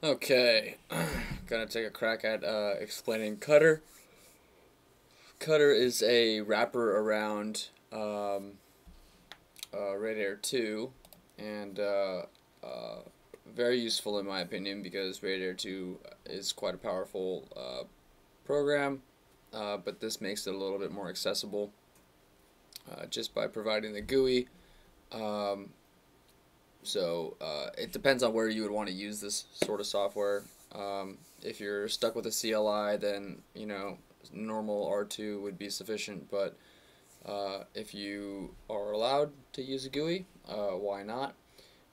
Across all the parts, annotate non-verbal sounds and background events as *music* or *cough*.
Okay, *clears throat* gonna take a crack at uh, explaining Cutter. Cutter is a wrapper around um, uh, Radare 2 and uh, uh, very useful in my opinion because Radare 2 is quite a powerful uh, program, uh, but this makes it a little bit more accessible just by providing the GUI. Um, so uh, it depends on where you would want to use this sort of software. Um, if you're stuck with a CLI, then you know normal R2 would be sufficient. But uh, if you are allowed to use a GUI, uh, why not?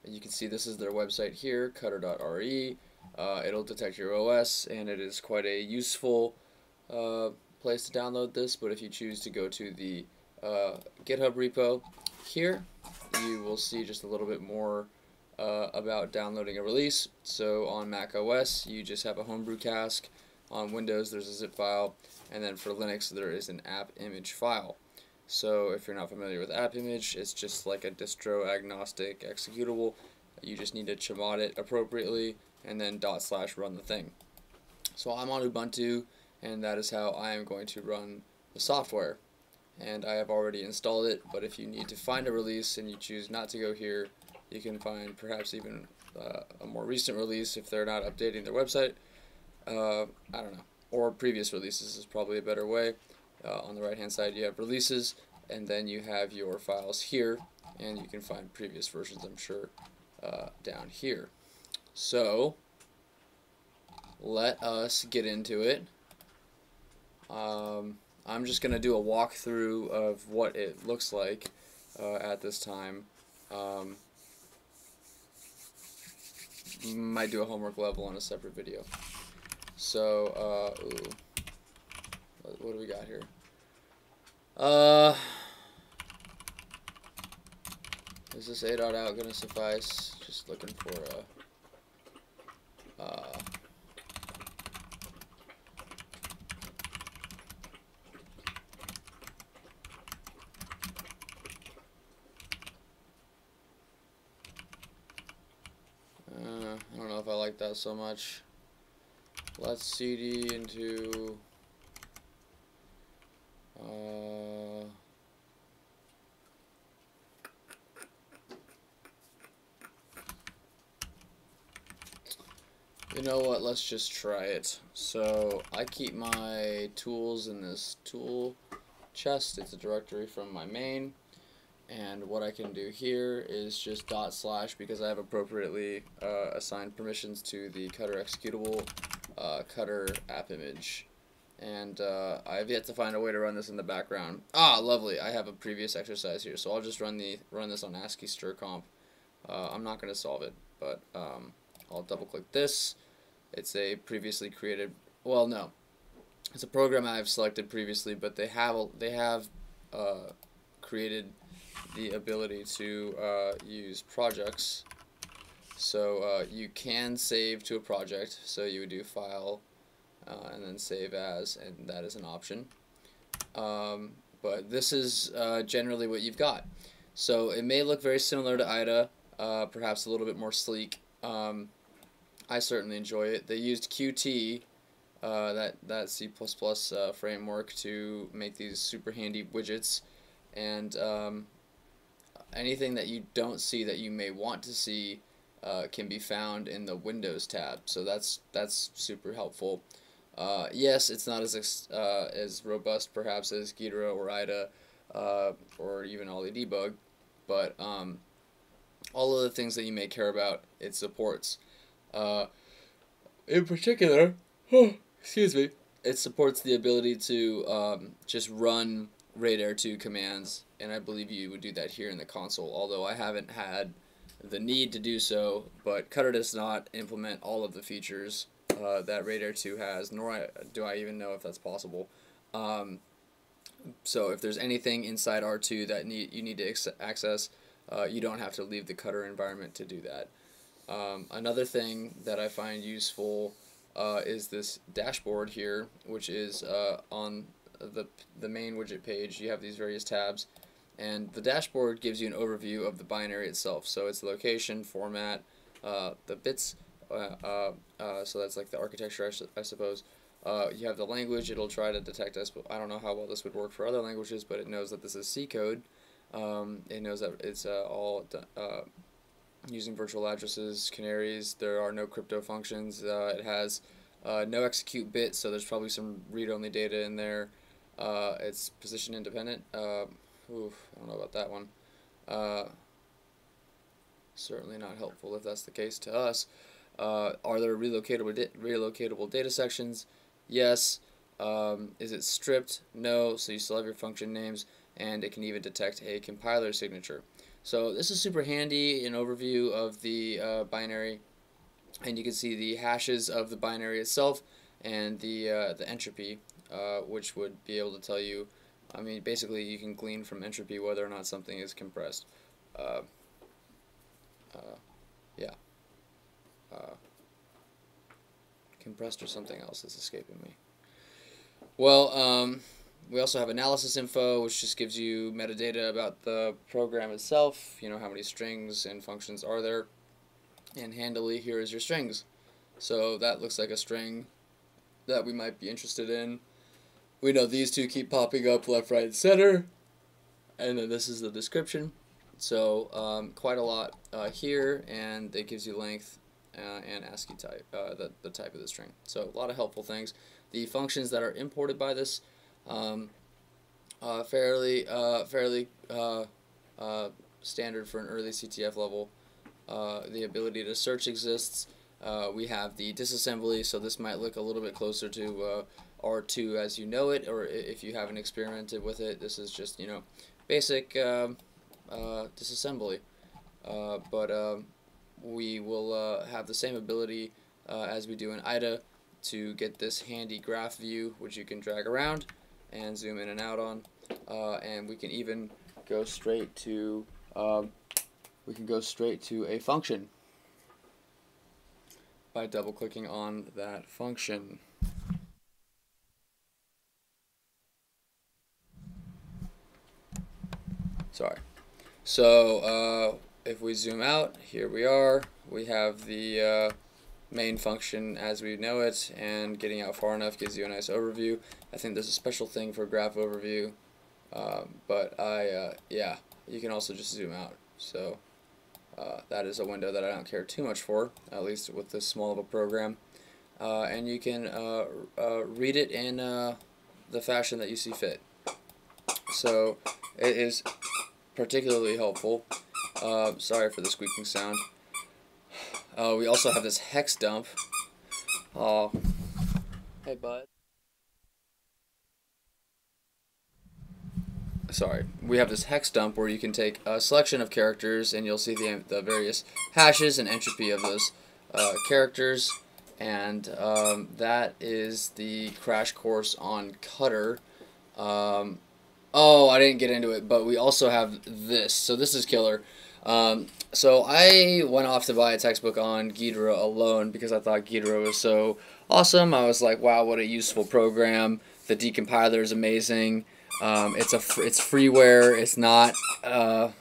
You can see this is their website here, cutter.re. Uh, it'll detect your OS, and it is quite a useful uh, place to download this. But if you choose to go to the uh, GitHub repo here, you will see just a little bit more uh, about downloading a release. So on Mac OS, you just have a homebrew cask. On Windows, there's a zip file, and then for Linux, there is an app image file. So if you're not familiar with app image, it's just like a distro agnostic executable. You just need to chmod it appropriately and then dot slash run the thing. So I'm on Ubuntu, and that is how I am going to run the software and I have already installed it but if you need to find a release and you choose not to go here you can find perhaps even uh, a more recent release if they're not updating their website. Uh, I don't know. Or previous releases is probably a better way. Uh, on the right hand side you have releases and then you have your files here and you can find previous versions I'm sure uh, down here. So let us get into it. Um, I'm just going to do a walkthrough of what it looks like uh, at this time. Um, might do a homework level on a separate video. So, uh, ooh. What do we got here? Uh, is this A dot out going to suffice? Just looking for a, uh, like that so much. Let's CD into... Uh, you know what, let's just try it. So, I keep my tools in this tool chest. It's a directory from my main and what I can do here is just dot slash because I have appropriately uh, assigned permissions to the cutter executable uh, cutter app image. And uh, I have yet to find a way to run this in the background. Ah lovely. I have a previous exercise here so I'll just run the run this on ASCII strcomp uh, I'm not gonna solve it but um, I'll double click this. It's a previously created well no. It's a program I've selected previously but they have they have uh, created the ability to uh, use projects. So uh, you can save to a project. So you would do file uh, and then save as, and that is an option. Um, but this is uh, generally what you've got. So it may look very similar to IDA, uh, perhaps a little bit more sleek. Um, I certainly enjoy it. They used Qt, uh, that, that C++ framework, to make these super handy widgets. And um, anything that you don't see that you may want to see uh, can be found in the Windows tab. So that's that's super helpful. Uh, yes, it's not as uh, as robust perhaps as Ghidra or IDA uh, or even OllyDbg, but um, all of the things that you may care about, it supports. Uh, in particular, *gasps* excuse me, it supports the ability to um, just run Radare 2 commands, and I believe you would do that here in the console, although I haven't had the need to do so, but Cutter does not implement all of the features uh, that radare 2 has, nor do I even know if that's possible. Um, so if there's anything inside R2 that need, you need to access, uh, you don't have to leave the Cutter environment to do that. Um, another thing that I find useful uh, is this dashboard here, which is uh, on the, the main widget page, you have these various tabs, and the dashboard gives you an overview of the binary itself. So it's location, format, uh, the bits uh, uh, uh, so that's like the architecture, I, su- I suppose. Uh, you have the language, it'll try to detect us, I don't know how well this would work for other languages, but it knows that this is C code. Um, it knows that it's uh, all using virtual addresses, canaries. There are no crypto functions. It has no execute bit, so there's probably some read-only data in there. Uh, it's position independent. Uh, oof, I don't know about that one. Uh, certainly not helpful if that's the case to us. Uh, are there relocatable relocatable data sections? Yes. Um, is it stripped? No. So you still have your function names, and it can even detect a compiler signature. So this is super handy, an overview of the uh, binary, and you can see the hashes of the binary itself and the uh, the entropy, uh, which would be able to tell you. I mean, basically, you can glean from entropy whether or not something is compressed. Uh, uh, yeah. Uh, compressed or something else is escaping me. Well, um, we also have analysis info, which just gives you metadata about the program itself. You know, how many strings and functions are there. And handily, here is your strings. So that looks like a string that we might be interested in. We know these two keep popping up left, right, and center. And then this is the description. So um, quite a lot uh, here, and it gives you length uh, and ASCII type, uh, the, the type of the string. So a lot of helpful things. The functions that are imported by this, um, uh, fairly uh, fairly uh, standard for an early CTF level. the ability to search exists. we have the disassembly, so this might look a little bit closer to R2 as you know it, or if you haven't experimented with it, this is just, you know, basic um, uh, disassembly. Uh, but um, we will uh, have the same ability uh, as we do in IDA to get this handy graph view, which you can drag around and zoom in and out on. Uh, and we can even go straight to um, we can go straight to a function by double clicking on that function. Sorry. So uh, if we zoom out, here we are. We have the uh, main function as we know it, and getting out far enough gives you a nice overview. I think there's a special thing for graph overview, uh, but I, uh, yeah, you can also just zoom out. So uh, that is a window that I don't care too much for, at least with this small of a program. Uh, and you can read it in the fashion that you see fit. So it is particularly helpful. Uh, sorry for the squeaking sound. Uh, we also have this hex dump. Oh, hey bud. Sorry, we have this hex dump where you can take a selection of characters and you'll see the, the various hashes and entropy of those uh, characters and um, that is the crash course on Cutter. Um, Oh, I didn't get into it, but we also have this. So this is killer. Um, so I went off to buy a textbook on Ghidra alone because I thought Ghidra was so awesome. I was like, wow, what a useful program. The decompiler is amazing. Um, it's a fr it's freeware. It's not uh,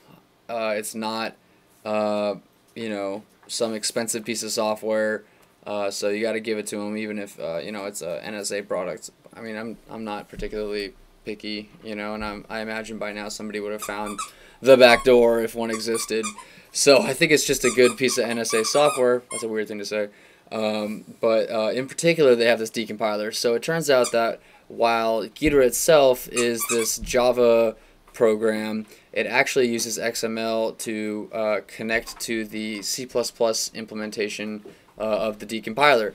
uh, it's not uh, you know some expensive piece of software. Uh, so you got to give it to them, even if uh, you know it's a NSA product. I mean, I'm I'm not particularly picky, you know, and I'm, I imagine by now somebody would have found the back door if one existed. So I think it's just a good piece of NSA software. That's a weird thing to say. Um, but uh, in particular, they have this decompiler. So it turns out that while Ghidra itself is this Java program, it actually uses XML to uh, connect to the C++ implementation uh, of the decompiler.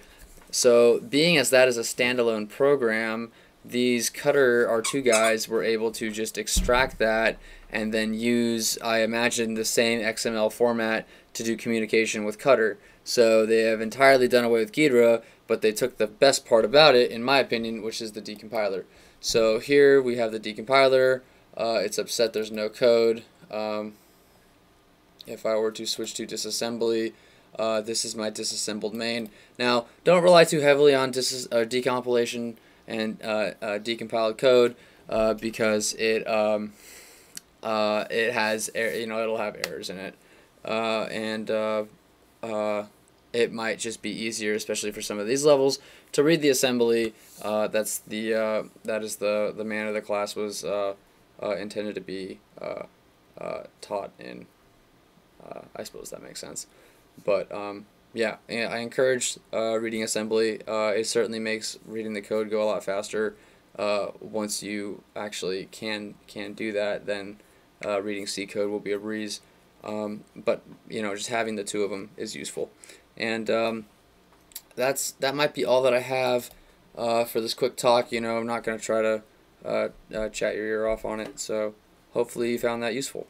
So being as that is a standalone program, these Cutter R2 guys were able to just extract that and then use, I imagine, the same XML format to do communication with Cutter. So they have entirely done away with Ghidra, but they took the best part about it, in my opinion, which is the decompiler. So here we have the decompiler. Uh, it's upset there's no code. Um, if I were to switch to disassembly, uh, this is my disassembled main. Now, don't rely too heavily on dis uh, decompilation and uh, uh, decompiled code uh, because it um, it has you know it'll have errors in it and it might just be easier, especially for some of these levels, to read the assembly. Uh, that's the uh, that is the the manner the class was uh, uh intended to be uh, uh, taught in. I suppose that makes sense, but um, yeah, I encourage reading assembly. it certainly makes reading the code go a lot faster. once you actually can can do that, then reading C code will be a breeze. Um, but you know, just having the two of them is useful. And um, that's that might be all that I have uh, for this quick talk. You know, I'm not going to try to uh, uh, chat your ear off on it. So hopefully you found that useful.